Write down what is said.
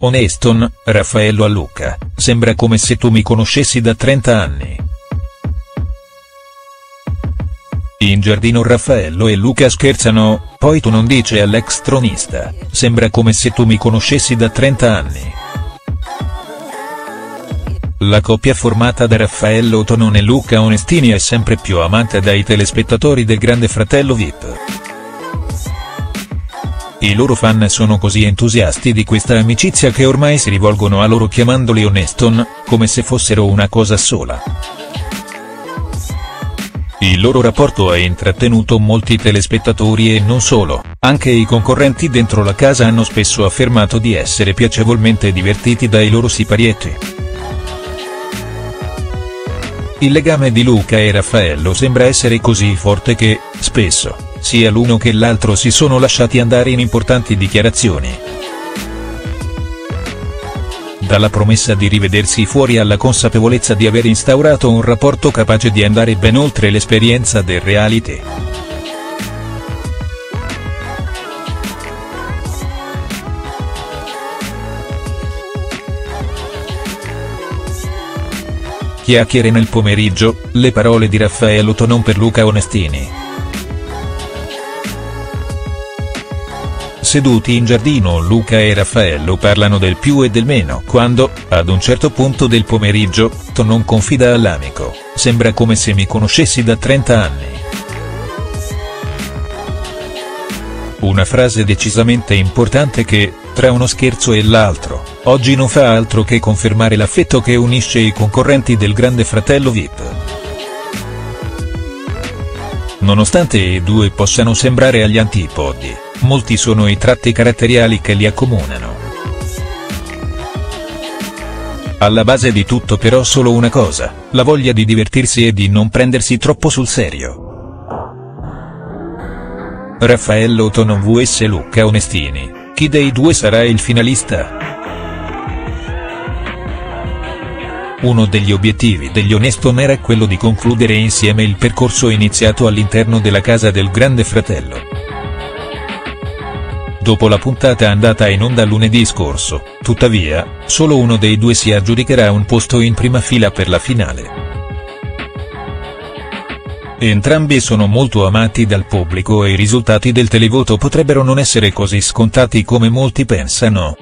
Oneston, Raffaello a Luca, sembra come se tu mi conoscessi da 30 anni. In giardino Raffaello e Luca scherzano, poi tu non dice all'ex tronista, sembra come se tu mi conoscessi da 30 anni. La coppia formata da Raffaello Tonon e Luca Onestini è sempre più amata dai telespettatori del Grande Fratello Vip. I loro fan sono così entusiasti di questa amicizia che ormai si rivolgono a loro chiamandoli Oneston, come se fossero una cosa sola. Il loro rapporto ha intrattenuto molti telespettatori e non solo, anche i concorrenti dentro la casa hanno spesso affermato di essere piacevolmente divertiti dai loro siparietti. Il legame di Luca e Raffaello sembra essere così forte che, spesso, sia l'uno che l'altro si sono lasciati andare in importanti dichiarazioni. Dalla promessa di rivedersi fuori alla consapevolezza di aver instaurato un rapporto capace di andare ben oltre l'esperienza del reality. Chiacchiere nel pomeriggio, le parole di Raffaello Tonon per Luca Onestini. Seduti in giardino Luca e Raffaello parlano del più e del meno quando, ad un certo punto del pomeriggio, Tonon confida all'amico, sembra come se mi conoscessi da 30 anni. Una frase decisamente importante che, tra uno scherzo e l'altro, oggi non fa altro che confermare l'affetto che unisce i concorrenti del Grande Fratello Vip. Nonostante i due possano sembrare agli antipodi, molti sono i tratti caratteriali che li accomunano. Alla base di tutto però solo una cosa, la voglia di divertirsi e di non prendersi troppo sul serio. Raffaello Tonon vs Luca Onestini, chi dei due sarà il finalista?. Uno degli obiettivi degli Oneston era quello di concludere insieme il percorso iniziato all'interno della casa del Grande Fratello. Dopo la puntata andata in onda lunedì scorso, tuttavia, solo uno dei due si aggiudicherà un posto in prima fila per la finale. Entrambi sono molto amati dal pubblico e i risultati del televoto potrebbero non essere così scontati come molti pensano.